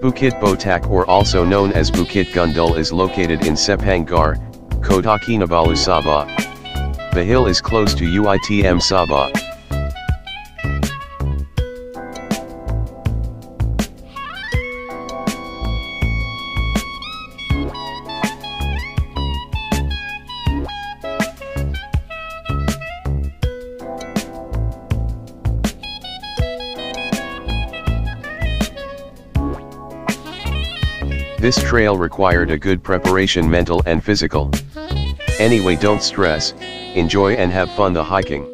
Bukit Botak or also known as Bukit Gundul is located in Sepanggar, Kota Kinabalu Sabah. The hill is close to UITM Sabah. This trail required a good preparation mental and physical. Anyway don't stress, enjoy and have fun the hiking.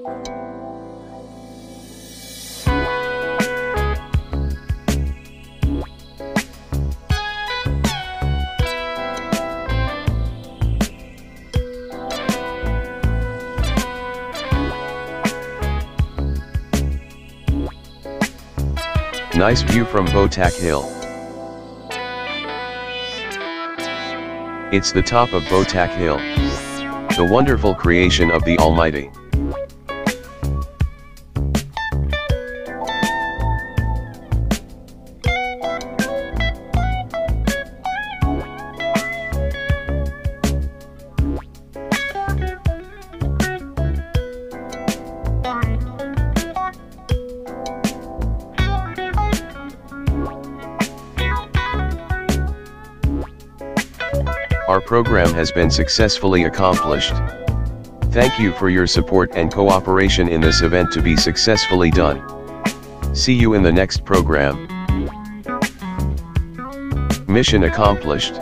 Nice view from Botak Hill. It's the top of Botak Hill. The wonderful creation of the Almighty. Our program has been successfully accomplished. Thank you for your support and cooperation in this event to be successfully done. See you in the next program. Mission accomplished.